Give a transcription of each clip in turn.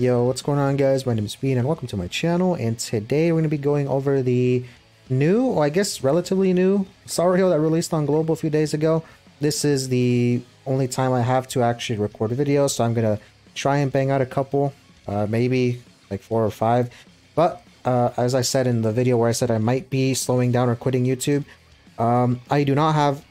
Yo, what's going on guys? My name is Bean and welcome to my channel and today we're going to be going over the new, or I guess relatively new, Sariel that released on Global a few days ago. This is the only time I have to actually record a video, so I'm going to try and bang out a couple, uh, maybe like four or five. But uh, as I said in the video where I said I might be slowing down or quitting YouTube, um, I do not have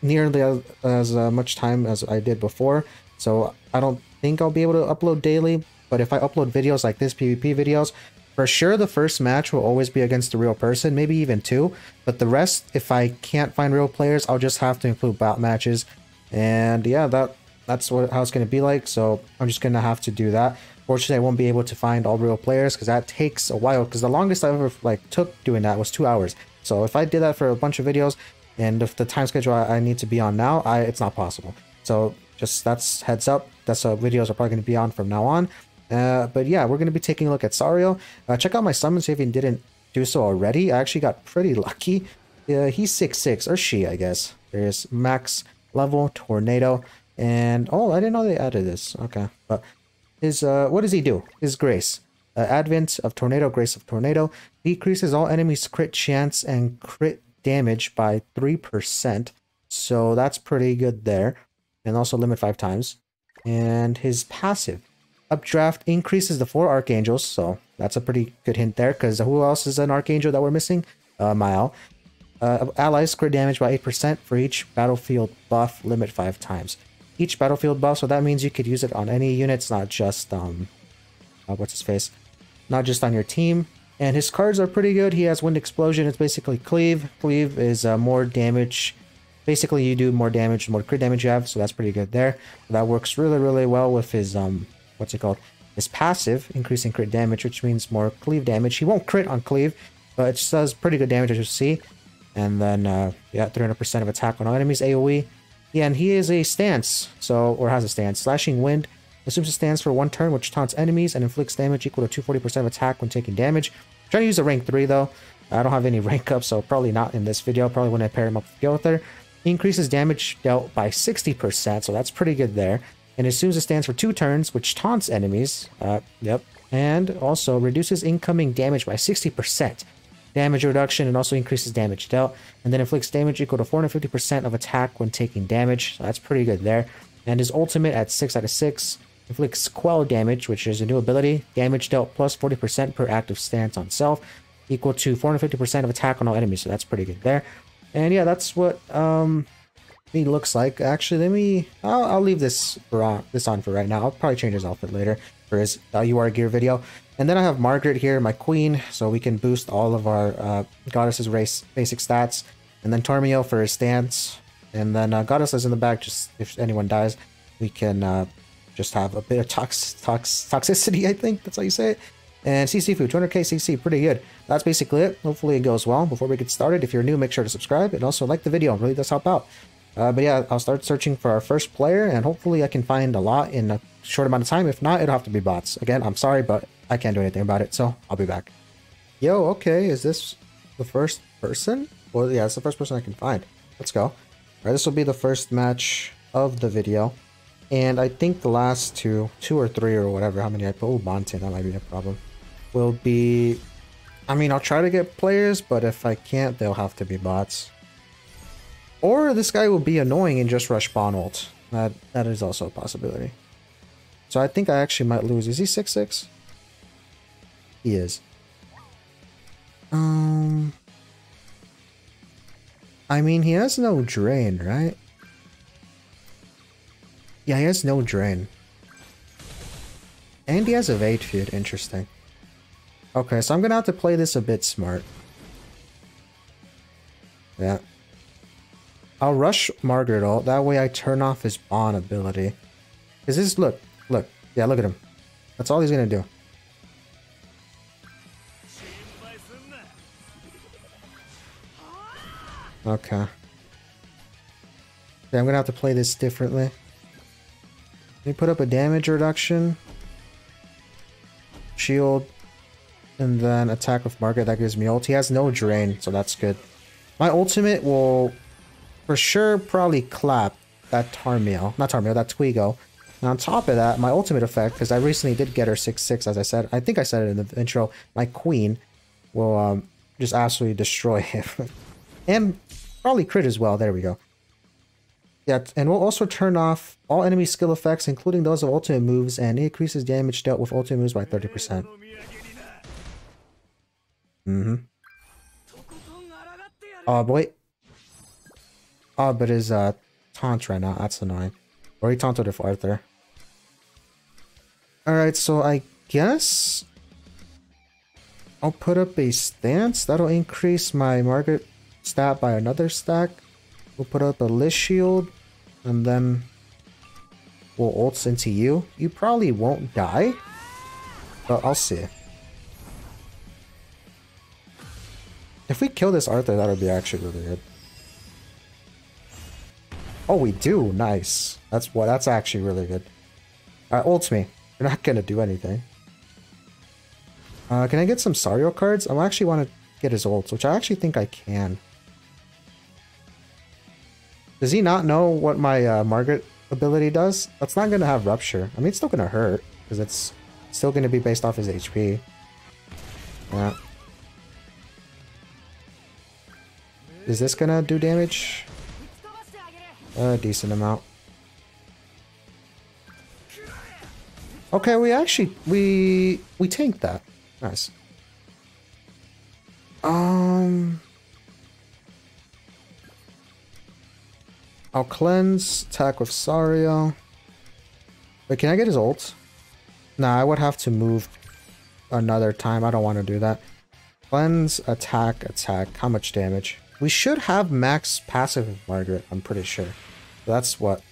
nearly as, as uh, much time as I did before, so I don't think I'll be able to upload daily, but if I upload videos like this, PvP videos, for sure the first match will always be against a real person, maybe even two. But the rest, if I can't find real players, I'll just have to include bot matches. And yeah, that that's what how it's going to be like. So I'm just going to have to do that. Fortunately, I won't be able to find all real players because that takes a while. Because the longest I ever like took doing that was two hours. So if I did that for a bunch of videos, and if the time schedule I, I need to be on now, I it's not possible. So just that's heads up. That's what videos are probably going to be on from now on. Uh, but yeah, we're going to be taking a look at Sariel. Uh, check out my summons if you didn't do so already. I actually got pretty lucky. Uh, he's 6'6", or she, I guess. There's max level, tornado, and... Oh, I didn't know they added this. Okay, but his... Uh, what does he do? His grace. Uh, Advent of Tornado, Grace of Tornado. Decreases all enemies' crit chance and crit damage by 3%. So that's pretty good there. And also limit 5 times. And his passive Updraft increases the four Archangels, so that's a pretty good hint there, because who else is an Archangel that we're missing? Uh, Mael. Uh, allies crit damage by 8% for each battlefield buff, limit 5 times. Each battlefield buff, so that means you could use it on any units, not just, um, uh, what's his face? Not just on your team. And his cards are pretty good. He has Wind Explosion, it's basically Cleave. Cleave is uh, more damage. Basically, you do more damage, the more crit damage you have, so that's pretty good there. That works really, really well with his, um, what's it called? His passive, increasing crit damage, which means more cleave damage. He won't crit on cleave, but it does pretty good damage as you see. And then, uh, yeah, 300% of attack on all enemies, AoE. Yeah, and he is a stance, so, or has a stance. Slashing Wind assumes a stance for one turn, which taunts enemies and inflicts damage equal to 240% of attack when taking damage. I'm trying to use a rank 3 though. I don't have any rank up, so probably not in this video. Probably when I pair him up with Gowther. He increases damage dealt by 60%, so that's pretty good there and assumes it stands for two turns, which taunts enemies. Uh, yep. And also reduces incoming damage by 60%. Damage reduction and also increases damage dealt. And then inflicts damage equal to 450% of attack when taking damage. So that's pretty good there. And his ultimate at 6 out of 6 inflicts quell damage, which is a new ability. Damage dealt plus 40% per active stance on self, equal to 450% of attack on all enemies. So that's pretty good there. And yeah, that's what um, he looks like. Actually, let me... I'll, I'll leave this this on for right now. I'll probably change his outfit later for his UR gear video. And then I have Margaret here, my queen, so we can boost all of our uh, Goddess's race basic stats. And then Tarmiel for his stance. And then uh, Goddess is in the back, just if anyone dies, we can uh, just have a bit of tox, tox toxicity, I think that's how you say it. And CC food, 200k CC, pretty good. That's basically it. Hopefully it goes well. Before we get started, if you're new, make sure to subscribe and also like the video. It really does help out. Uh, but yeah, I'll start searching for our first player, and hopefully I can find a lot in a short amount of time. If not, it'll have to be bots. Again, I'm sorry, but I can't do anything about it, so I'll be back. Yo, okay, is this the first person? Well, yeah, it's the first person I can find. Let's go. All right, this will be the first match of the video. And I think the last two, two or three or whatever, how many I put, oh, Monte, that might be a problem, will be, I mean, I'll try to get players, but if I can't, they'll have to be bots. Or this guy will be annoying and just rush ult. That that is also a possibility. So I think I actually might lose. Is he six six? He is. Um I mean he has no drain, right? Yeah, he has no drain. And he has evade feud, interesting. Okay, so I'm gonna have to play this a bit smart. Yeah, I'll rush Margaret all. That way I turn off his Bond ability. Is this... Look. Look. Yeah, look at him. That's all he's gonna do. Okay. Yeah, I'm gonna have to play this differently. Let me put up a damage reduction. Shield. And then attack with Margaret. That gives me ult. He has no drain, so that's good. My ultimate will for sure probably clap that Tarmiel, not Tarmiel, that Twigo. And on top of that, my ultimate effect, because I recently did get her 6-6, as I said, I think I said it in the intro, my queen will um, just absolutely destroy him. and probably crit as well, there we go. Yeah, and we'll also turn off all enemy skill effects, including those of ultimate moves, and it increases damage dealt with ultimate moves by 30%. Mm-hmm. Oh, boy. Oh, but his uh, taunt right now, that's annoying. Or he taunted it for Arthur. Alright, so I guess... I'll put up a stance. That'll increase my Margaret stat by another stack. We'll put up a Lich Shield. And then... We'll ult into you. You probably won't die. But I'll see. If we kill this Arthur, that'll be actually really good. Oh, we do. Nice. That's what. That's actually really good. Alright, ult me. You're not gonna do anything. Uh, can I get some Sariel cards? I actually want to get his ults, which I actually think I can. Does he not know what my uh, Margaret ability does? That's not to have Rupture. I mean, it's still to hurt, because it's still to be based off his HP. Yeah. Is this to do damage? A decent amount. Okay, we actually we we tanked that. Nice. Um I'll cleanse, attack with Sariel. Wait, can I get his ult? Nah, I would have to move another time. I don't want to do that. Cleanse, attack, attack. How much damage? We should have max passive Margaret, I'm pretty sure. That's what?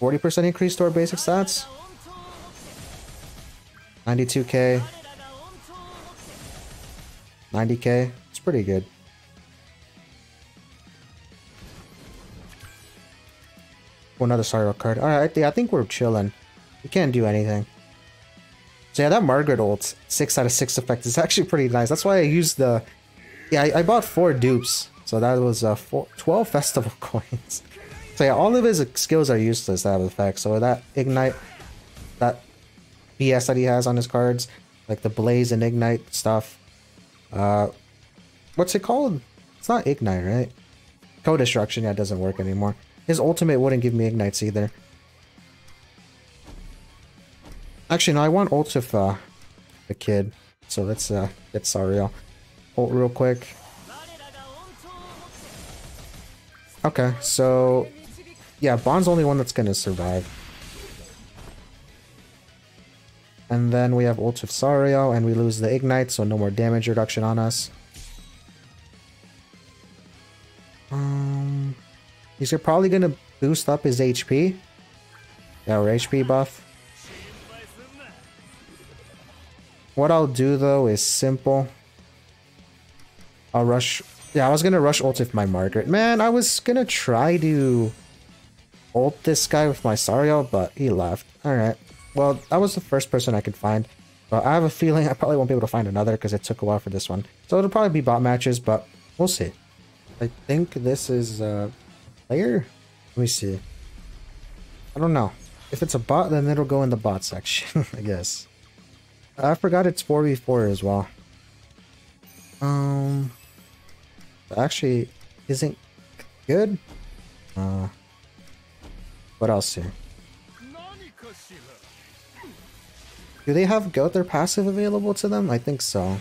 40% increase to our basic stats? 92k. 90k. It's pretty good. Oh, another Sariel card. Alright, I think we're chilling. We can't do anything. So yeah, that Margaret ult, 6 out of 6 effect is actually pretty nice. That's why I used the... Yeah, I, I bought 4 dupes. So that was uh, four, 12 festival coins. So yeah, all of his skills are useless that effect. So that Ignite, that BS that he has on his cards, like the Blaze and Ignite stuff. Uh, what's it called? It's not Ignite, right? Co-Destruction, yeah, doesn't work anymore. His ultimate wouldn't give me Ignites either. Actually, no, I want ult with uh, the kid. So let's uh, get Sariel. Ult real quick. Okay, so yeah, Bond's the only one that's gonna survive. And then we have Ult of Sariel, and we lose the Ignite, so no more damage reduction on us. Um, he's probably gonna boost up his HP. Yeah, our HP buff. What I'll do though is simple. I'll rush. Yeah, I was gonna rush ult with my Margaret. Man, I was gonna try to ult this guy with my Sariel, but he left. Alright. Well, that was the first person I could find. But I have a feeling I probably won't be able to find another because it took a while for this one. So it'll probably be bot matches, but we'll see. I think this is a player? Let me see. I don't know. If it's a bot, then it'll go in the bot section, I guess. I forgot it's 4v4 as well. Um, actually isn't good. Uh, what else here? Do they have Gowther passive available to them? I think so.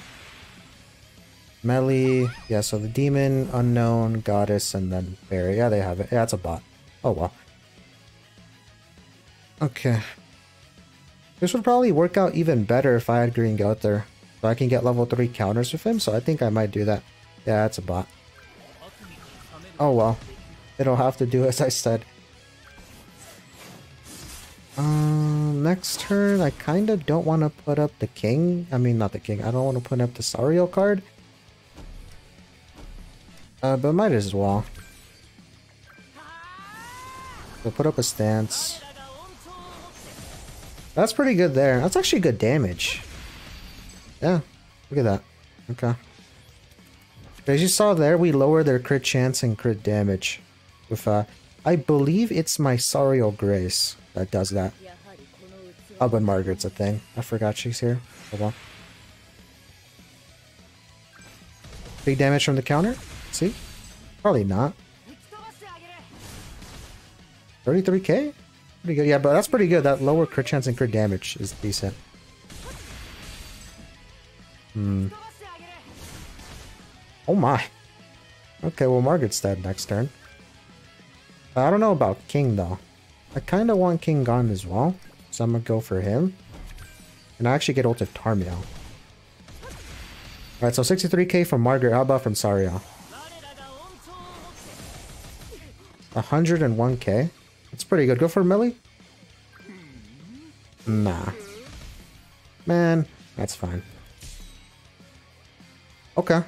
Melee, yeah, so the demon, unknown, goddess, and then fairy. Yeah, they have it. Yeah, it's a bot. Oh well. Okay. This would probably work out even better if I had Green Gowther. So I can get level 3 counters with him, so I think I might do that. Yeah, that's a bot. Oh well. It'll have to do as I said. Um, next turn, I kind of don't want to put up the king. I mean, not the king. I don't want to put up the Sariel card. Uh, but might as well. So put up a stance. That's pretty good there. That's actually good damage. Yeah, look at that. Okay. As you saw there, we lower their crit chance and crit damage. With, uh, I believe it's my Sariel Grace that does that. Oh, but Margaret's a thing. I forgot she's here. Hold on. Big damage from the counter? See? Probably not. 33k? Pretty good. Yeah, but that's pretty good. That lower crit chance and crit damage is decent. Hmm. Oh my. Okay, well Margaret's dead next turn. I don't know about King though. I kind of want King gone as well. So I'm going to go for him. And I actually get ulted Tarmiel. Alright, so 63k from Margaret. How about from Sariel? 101k? That's pretty good. Go for Millie? Nah. Man, that's fine. Okay.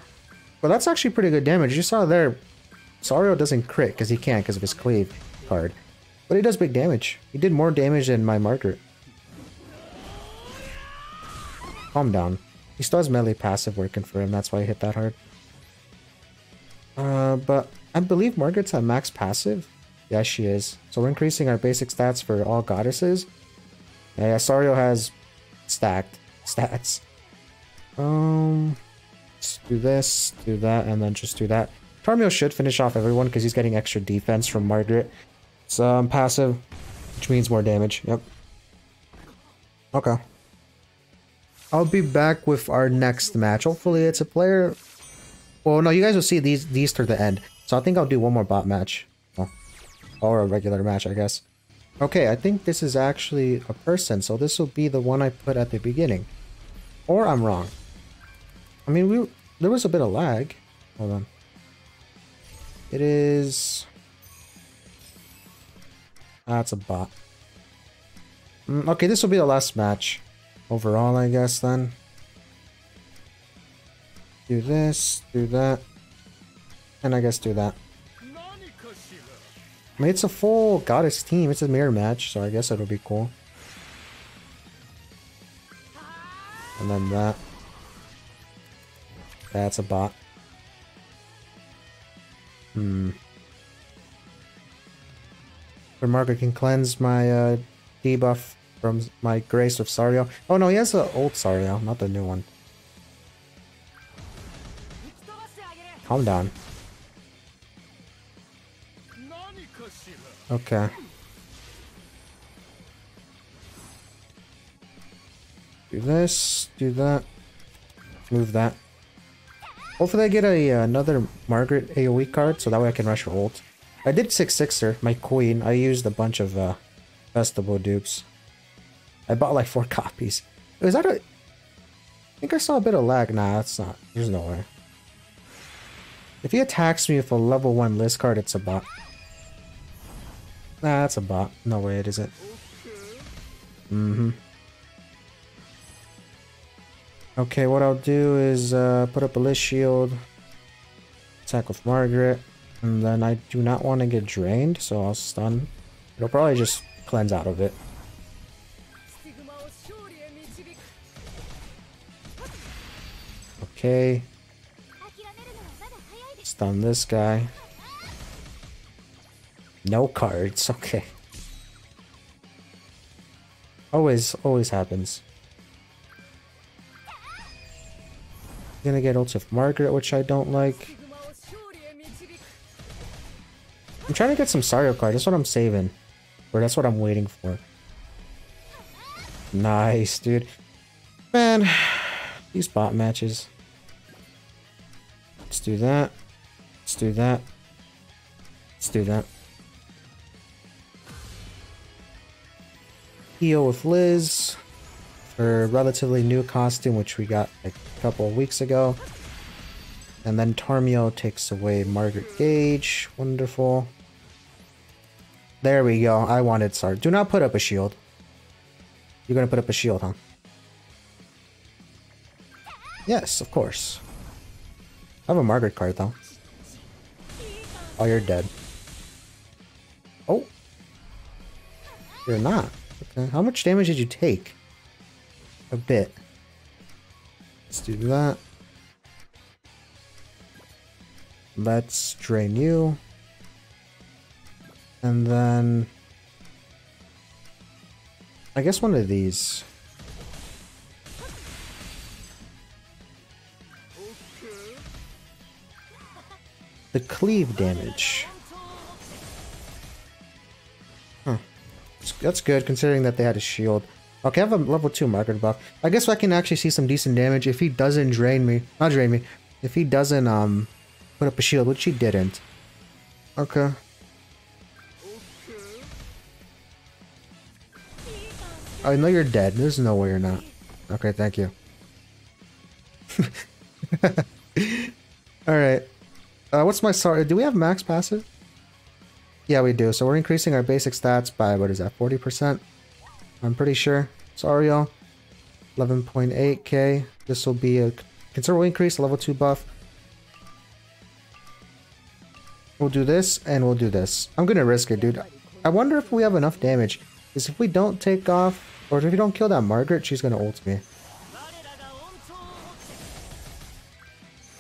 Well, that's actually pretty good damage. You saw there, Sariel doesn't crit because he can't because of his cleave card. But he does big damage. He did more damage than my Margaret. Calm down. He still has melee passive working for him, that's why he hit that hard. Uh, but I believe Margaret's at max passive. Yeah, she is. So we're increasing our basic stats for all goddesses. Yeah, Sariel has stacked stats. Um, let's do this, do that, and then just do that. Tarmiel should finish off everyone because he's getting extra defense from Margaret. It's um, passive, which means more damage. Yep. Okay. I'll be back with our next match. Hopefully it's a player... Well, no, you guys will see these these through the end. So I think I'll do one more bot match. Oh. Or a regular match, I guess. Okay, I think this is actually a person, so this will be the one I put at the beginning. Or I'm wrong. I mean, we there was a bit of lag. Hold on. It is... That's a bot. Mm, okay, this will be the last match. Overall, I guess, then. Do this, do that. And I guess do that. I mean, it's a full goddess team. It's a mirror match, so I guess it'll be cool. And then that. That's a bot. Hmm. Margaret can cleanse my uh, debuff from my Grace of Sariel. Oh no, he has the old Sariel, not the new one. Calm down. Okay. Do this, do that, move that. Hopefully I get a uh, another Margaret AoE card so that way I can rush her ult. I did 6-6 her, my queen. I used a bunch of uh, festival dupes. I bought like four copies. Is that a... I think I saw a bit of lag. Nah, that's not. There's no way. If he attacks me with a level 1 Liz card, it's a bot. Nah, that's a bot. No way it isn't. Mm-hmm. Okay, what I'll do is uh, put up a Liz shield. Attack with Margaret. And then I do not want to get drained, so I'll stun. It'll probably just cleanse out of it. Okay. Stun this guy. No cards, okay. Always, always happens. Gonna get ults of Margaret, which I don't like. I'm trying to get some Sariel card. That's what I'm saving. Or that's what I'm waiting for. Nice, dude. Man, these bot matches. Let's do that. Let's do that. Let's do that. Heal with Liz a relatively new costume, which we got a couple weeks ago. And then Tarmiel takes away Margaret Gage. Wonderful. There we go. I wanted Sar. Do not put up a shield. You're gonna put up a shield, huh? Yes, of course. I have a Margaret card, though. Oh, you're dead. Oh. You're not. Okay. How much damage did you take? A bit. Let's do that. Let's drain you. And then... I guess one of these. The cleave damage. Huh. That's good considering that they had a shield. Okay, I have a level 2 market buff. I guess I can actually see some decent damage if he doesn't drain me. Not drain me. If he doesn't um put up a shield, which he didn't. Okay. I know you're dead. There's no way you're not. Okay, thank you. Alright. Uh, what's my sorry? Do we have max passive? Yeah, we do. So we're increasing our basic stats by, what is that, 40%? I'm pretty sure. Sariel, 11.8k. This will be a considerable increase, level 2 buff. We'll do this, and we'll do this. I'm gonna risk it, dude. I wonder if we have enough damage. Because if we don't take off, or if you don't kill that Margaret, she's gonna ult me.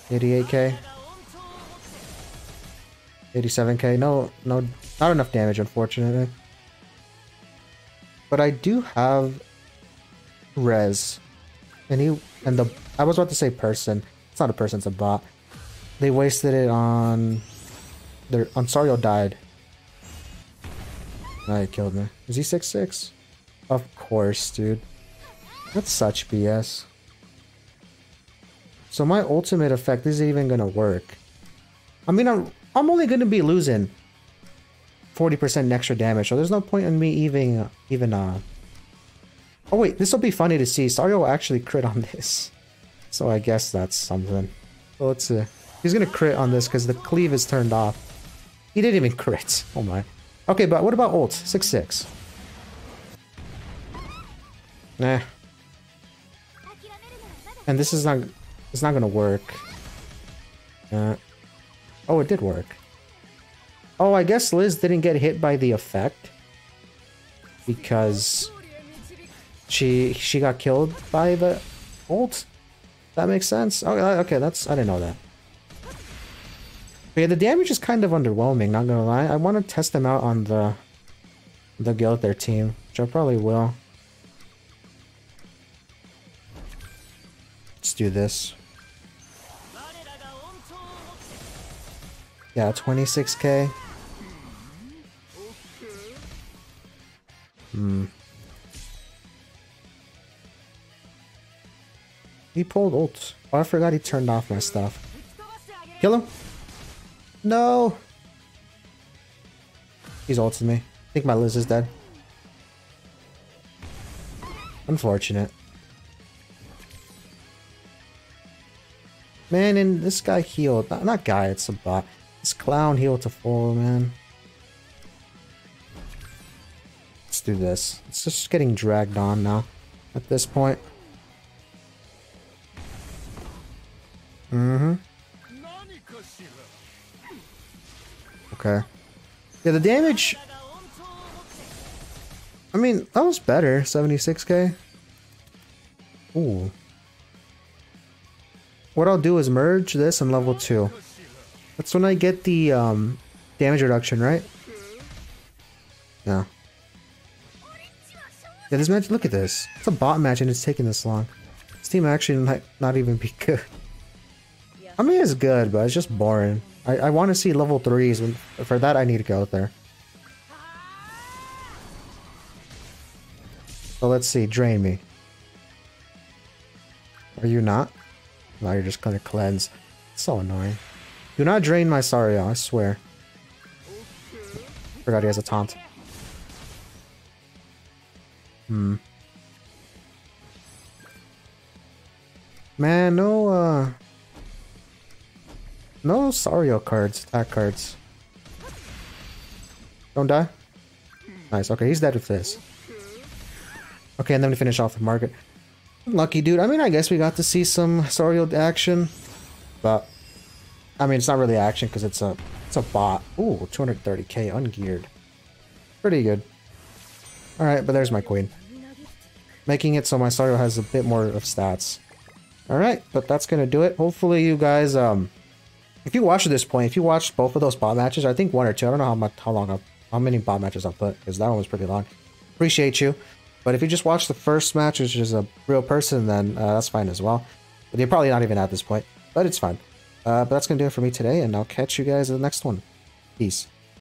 88k. 87k. No, no, not enough damage, unfortunately. But I do have res. And he and the I was about to say person. It's not a person, it's a bot. They wasted it on their Onsario died. Now he killed me. Is he 6'6"? Six, six? Of course, dude. That's such BS. So my ultimate effect isn't even gonna work. I mean, I'm, I'm only gonna be losing 40% extra damage, so there's no point in me even, even, uh... Oh wait, this will be funny to see. Sariel will actually crit on this. So I guess that's something. So let's see. He's gonna crit on this because the cleave is turned off. He didn't even crit. Oh my. Okay, but what about ult? 6-6. Nah. And this is not... It's not gonna work. Uh, oh, it did work. Oh, I guess Liz didn't get hit by the effect. Because... She she got killed by the ult? That makes sense? Oh, okay, that's... I didn't know that. But yeah, the damage is kind of underwhelming, not gonna lie. I want to test them out on the... The Gowther team, which I probably will. Do this. Yeah, 26k. Hmm. He pulled ult. Oh, I forgot he turned off my stuff. Kill him. No. He's ulted me. I think my Liz is dead. Unfortunate. Man, and this guy healed. Not, not guy, it's a bot. This clown healed to full, man. Let's do this. It's just getting dragged on now at this point. Mm-hmm. Okay. Yeah, the damage... I mean, that was better. 76k. Ooh. What I'll do is merge this and level 2. That's when I get the um, damage reduction, right? Yeah. Yeah, this match, look at this. It's a bot match and it's taking this long. This team actually might not even be good. I mean, it's good, but it's just boring. I, I want to see level 3s. For that, I need to go out there. So let's see. Drain me. Are you not? Now you're just gonna cleanse. It's so annoying. Do not drain my Sariel, I swear. Forgot he has a taunt. Hmm. Man, no, uh... No Sariel cards, attack cards. Don't die? Nice, okay, he's dead with this. Okay, and then we finish off with Margaret. Lucky dude. I mean, I guess we got to see some Sariel action, but I mean, it's not really action because it's a it's a bot. Ooh, 230k ungeared. Pretty good. All right, but there's my queen, making it so my Sariel has a bit more of stats. All right, but that's gonna do it. Hopefully, you guys, um, if you watched at this point, if you watched both of those bot matches, I think one or two. I don't know how much, how long, how many bot matches I'll put because that one was pretty long. Appreciate you. But if you just watch the first match, which is a real person, then uh, that's fine as well. But you're probably not even at this point, but it's fine. Uh, but that's going to do it for me today, and I'll catch you guys in the next one. Peace.